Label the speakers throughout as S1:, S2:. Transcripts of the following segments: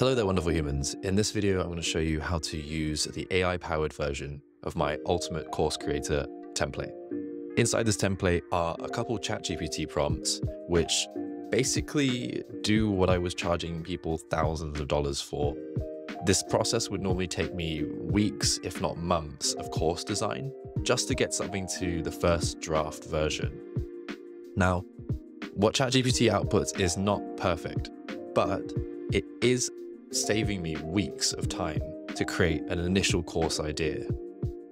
S1: Hello there, wonderful humans. In this video, I'm going to show you how to use the AI-powered version of my Ultimate Course Creator template. Inside this template are a couple ChatGPT prompts, which basically do what I was charging people thousands of dollars for. This process would normally take me weeks, if not months, of course design, just to get something to the first draft version. Now, what ChatGPT outputs is not perfect, but it is saving me weeks of time to create an initial course idea.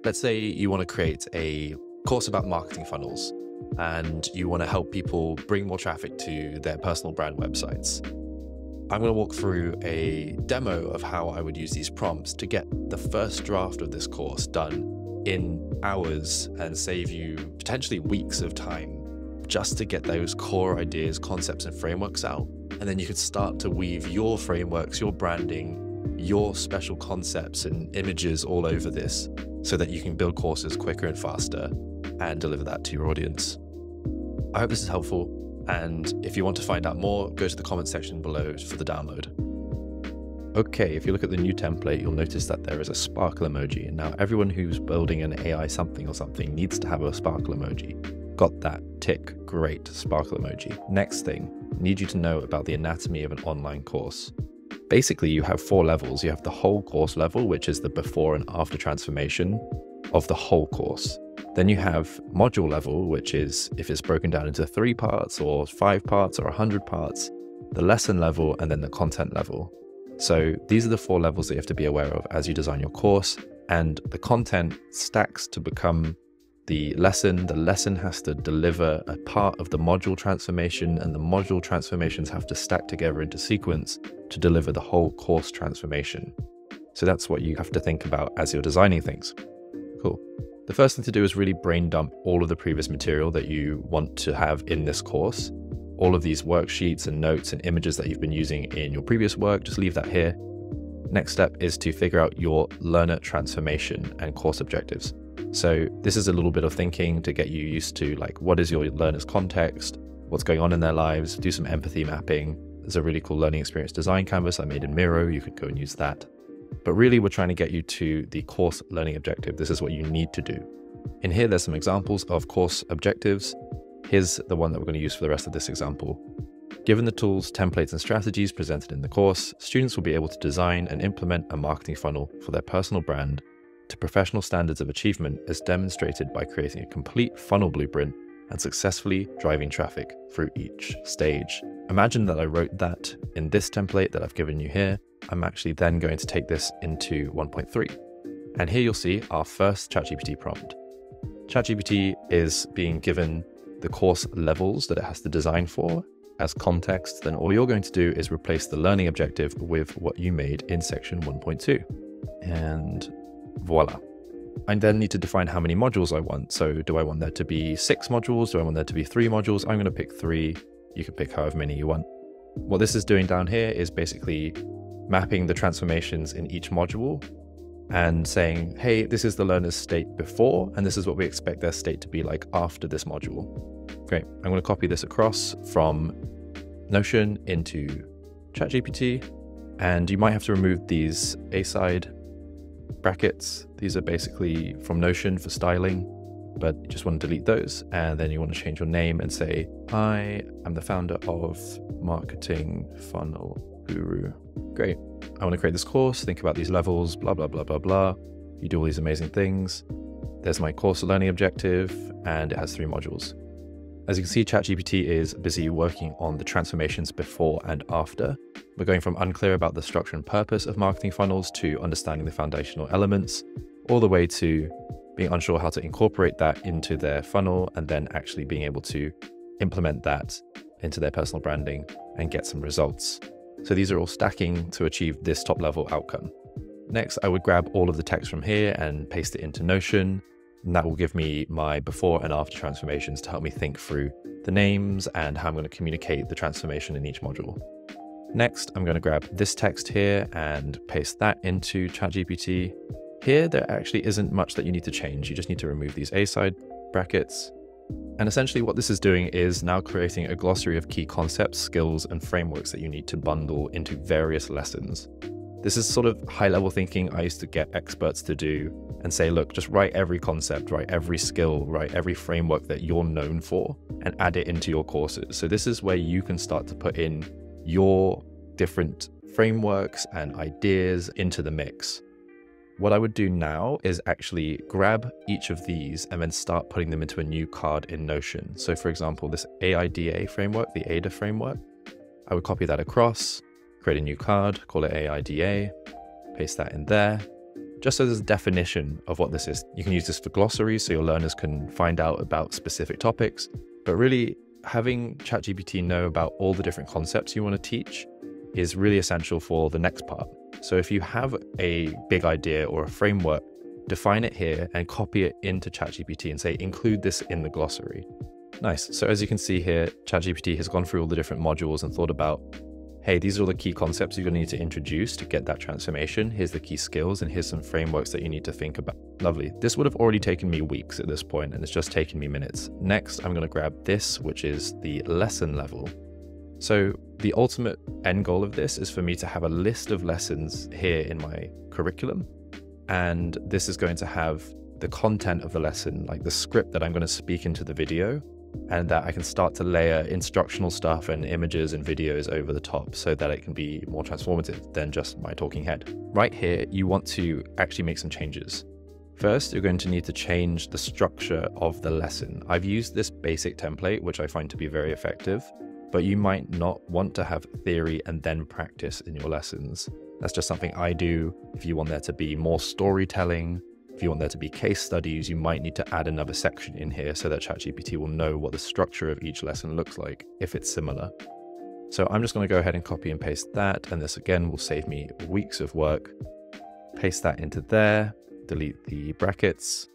S1: Let's say you want to create a course about marketing funnels and you want to help people bring more traffic to their personal brand websites. I'm going to walk through a demo of how I would use these prompts to get the first draft of this course done in hours and save you potentially weeks of time just to get those core ideas, concepts, and frameworks out and then you could start to weave your frameworks, your branding, your special concepts and images all over this so that you can build courses quicker and faster and deliver that to your audience. I hope this is helpful. And if you want to find out more, go to the comment section below for the download. Okay, if you look at the new template, you'll notice that there is a sparkle emoji. And now everyone who's building an AI something or something needs to have a sparkle emoji. Got that tick, great, sparkle emoji. Next thing, need you to know about the anatomy of an online course. Basically, you have four levels. You have the whole course level, which is the before and after transformation of the whole course. Then you have module level, which is if it's broken down into three parts or five parts or a hundred parts, the lesson level, and then the content level. So these are the four levels that you have to be aware of as you design your course. And the content stacks to become the lesson. The lesson has to deliver a part of the module transformation, and the module transformations have to stack together into sequence to deliver the whole course transformation. So that's what you have to think about as you're designing things. Cool. The first thing to do is really brain dump all of the previous material that you want to have in this course. All of these worksheets and notes and images that you've been using in your previous work, just leave that here. Next step is to figure out your learner transformation and course objectives. So this is a little bit of thinking to get you used to like what is your learner's context, what's going on in their lives, do some empathy mapping. There's a really cool learning experience design canvas I made in Miro. You could go and use that. But really, we're trying to get you to the course learning objective. This is what you need to do. In here, there's some examples of course objectives. Here's the one that we're going to use for the rest of this example. Given the tools, templates, and strategies presented in the course, students will be able to design and implement a marketing funnel for their personal brand to professional standards of achievement is demonstrated by creating a complete funnel blueprint and successfully driving traffic through each stage. Imagine that I wrote that in this template that I've given you here. I'm actually then going to take this into 1.3. And here you'll see our first ChatGPT prompt. ChatGPT is being given the course levels that it has to design for as context, then all you're going to do is replace the learning objective with what you made in section 1.2. And Voila. I then need to define how many modules I want. So do I want there to be six modules? Do I want there to be three modules? I'm going to pick three. You can pick however many you want. What this is doing down here is basically mapping the transformations in each module and saying, hey, this is the learner's state before, and this is what we expect their state to be like after this module. Great. I'm going to copy this across from Notion into ChatGPT, and you might have to remove these aside brackets. These are basically from Notion for styling, but you just want to delete those. And then you want to change your name and say, I am the founder of Marketing Funnel Guru. Great. I want to create this course, think about these levels, blah, blah, blah, blah, blah. You do all these amazing things. There's my course learning objective, and it has three modules. As you can see, ChatGPT is busy working on the transformations before and after. We're going from unclear about the structure and purpose of marketing funnels to understanding the foundational elements, all the way to being unsure how to incorporate that into their funnel and then actually being able to implement that into their personal branding and get some results. So these are all stacking to achieve this top level outcome. Next, I would grab all of the text from here and paste it into Notion and that will give me my before and after transformations to help me think through the names and how I'm going to communicate the transformation in each module. Next, I'm going to grab this text here and paste that into ChatGPT. Here, there actually isn't much that you need to change. You just need to remove these A-side brackets And essentially what this is doing is now creating a glossary of key concepts, skills, and frameworks that you need to bundle into various lessons. This is sort of high level thinking I used to get experts to do and say, look, just write every concept, write every skill, write every framework that you're known for and add it into your courses. So this is where you can start to put in your different frameworks and ideas into the mix. What I would do now is actually grab each of these and then start putting them into a new card in Notion. So for example, this AIDA framework, the ADA framework, I would copy that across, create a new card, call it AIDA, paste that in there, just so there's a definition of what this is. You can use this for glossaries so your learners can find out about specific topics, but really having ChatGPT know about all the different concepts you want to teach is really essential for the next part. So if you have a big idea or a framework, define it here and copy it into ChatGPT and say, include this in the glossary. Nice. So as you can see here, ChatGPT has gone through all the different modules and thought about, hey, these are all the key concepts you're going to need to introduce to get that transformation. Here's the key skills and here's some frameworks that you need to think about. Lovely. This would have already taken me weeks at this point and it's just taken me minutes. Next, I'm going to grab this, which is the lesson level. So the ultimate end goal of this is for me to have a list of lessons here in my curriculum. And this is going to have the content of the lesson, like the script that I'm going to speak into the video, and that I can start to layer instructional stuff and images and videos over the top so that it can be more transformative than just my talking head. Right here, you want to actually make some changes. First, you're going to need to change the structure of the lesson. I've used this basic template, which I find to be very effective but you might not want to have theory and then practice in your lessons. That's just something I do. If you want there to be more storytelling, if you want there to be case studies, you might need to add another section in here so that ChatGPT will know what the structure of each lesson looks like if it's similar. So I'm just going to go ahead and copy and paste that. And this again will save me weeks of work. Paste that into there, delete the brackets.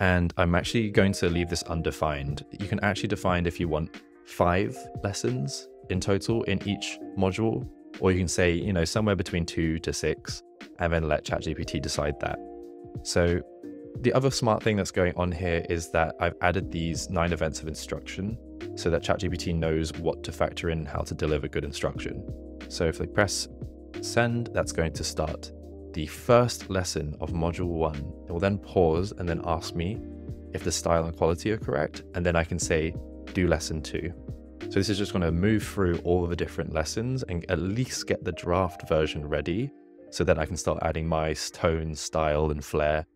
S1: And I'm actually going to leave this undefined. You can actually define if you want five lessons in total in each module, or you can say, you know, somewhere between two to six, and then let ChatGPT decide that. So the other smart thing that's going on here is that I've added these nine events of instruction so that ChatGPT knows what to factor in and how to deliver good instruction. So if they press send, that's going to start the first lesson of module one. It will then pause and then ask me if the style and quality are correct. And then I can say, do lesson two. So this is just going to move through all of the different lessons and at least get the draft version ready so that I can start adding my tone, style, and flair.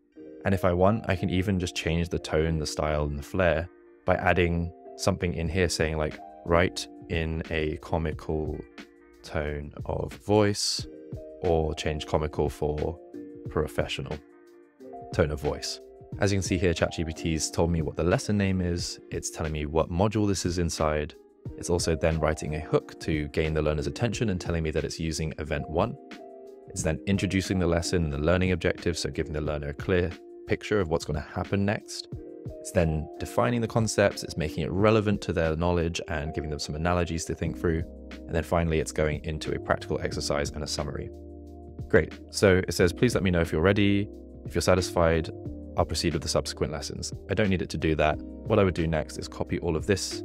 S1: And if I want, I can even just change the tone, the style, and the flair by adding something in here saying like, write in a comical tone of voice or change comical for professional tone of voice. As you can see here, ChatGPT's told me what the lesson name is. It's telling me what module this is inside. It's also then writing a hook to gain the learner's attention and telling me that it's using event one. It's then introducing the lesson and the learning objectives, so giving the learner a clear picture of what's going to happen next. It's then defining the concepts, it's making it relevant to their knowledge and giving them some analogies to think through. And then finally, it's going into a practical exercise and a summary. Great. So it says, please let me know if you're ready. If you're satisfied, I'll proceed with the subsequent lessons. I don't need it to do that. What I would do next is copy all of this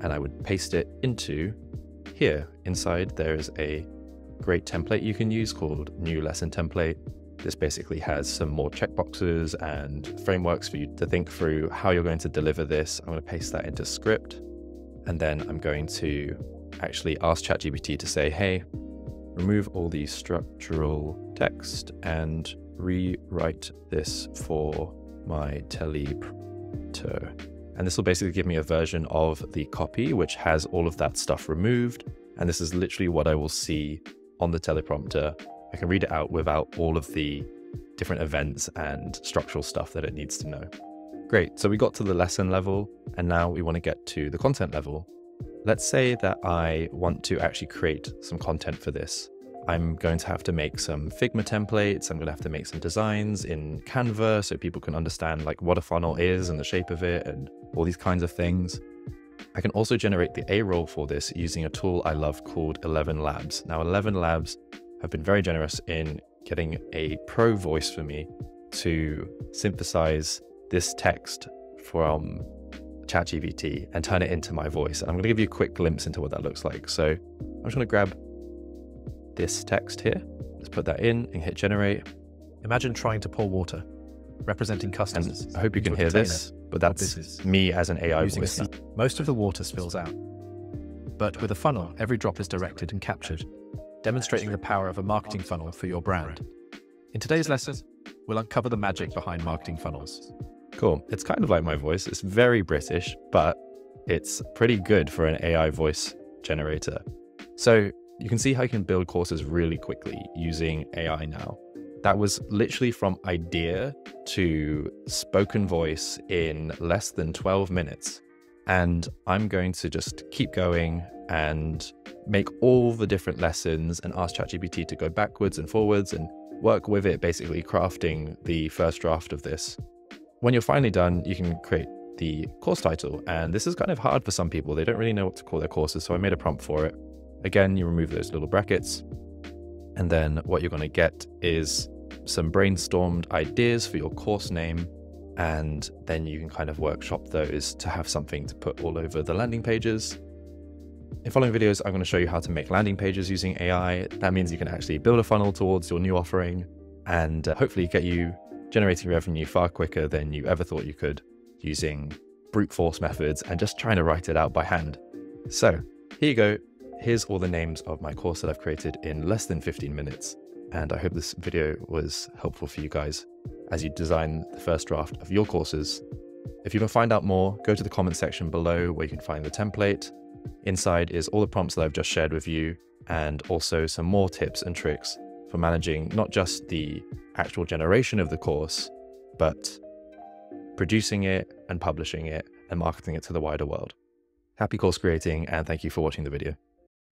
S1: and I would paste it into here. Inside there is a great template you can use called new lesson template. This basically has some more checkboxes and frameworks for you to think through how you're going to deliver this. I'm going to paste that into script and then I'm going to actually ask ChatGPT to say, hey, remove all the structural text and rewrite this for my teleprompter. And this will basically give me a version of the copy, which has all of that stuff removed. And this is literally what I will see on the teleprompter. I can read it out without all of the different events and structural stuff that it needs to know. Great, so we got to the lesson level, and now we want to get to the content level. Let's say that I want to actually create some content for this. I'm going to have to make some Figma templates. I'm going to have to make some designs in Canva so people can understand like what a funnel is and the shape of it and all these kinds of things. I can also generate the A roll for this using a tool I love called Eleven Labs. Now, Eleven Labs have been very generous in getting a pro voice for me to synthesize this text from ChatGPT and turn it into my voice. And I'm going to give you a quick glimpse into what that looks like. So I'm just going to grab this text here. Let's put that in and hit generate.
S2: Imagine trying to pour water, representing customers.
S1: And I hope you can hear this, but that's me as an AI voice.
S2: Most of the water spills out. But with a funnel, every drop is directed and captured, demonstrating the power of a marketing funnel for your brand. In today's lesson, we'll uncover the magic behind marketing funnels.
S1: Cool. It's kind of like my voice. It's very British, but it's pretty good for an AI voice generator. So you can see how you can build courses really quickly using AI now. That was literally from idea to spoken voice in less than 12 minutes. And I'm going to just keep going and make all the different lessons and ask ChatGPT to go backwards and forwards and work with it, basically crafting the first draft of this. When you're finally done, you can create the course title. And this is kind of hard for some people. They don't really know what to call their courses. So I made a prompt for it. Again, you remove those little brackets. And then what you're going to get is some brainstormed ideas for your course name, and then you can kind of workshop those to have something to put all over the landing pages. In following videos, I'm going to show you how to make landing pages using AI. That means you can actually build a funnel towards your new offering and uh, hopefully get you generating revenue far quicker than you ever thought you could using brute force methods and just trying to write it out by hand. So here you go. Here's all the names of my course that I've created in less than 15 minutes and I hope this video was helpful for you guys as you design the first draft of your courses. If you want to find out more, go to the comment section below where you can find the template. Inside is all the prompts that I've just shared with you and also some more tips and tricks for managing not just the actual generation of the course, but producing it and publishing it and marketing it to the wider world. Happy course creating and thank you for watching the video.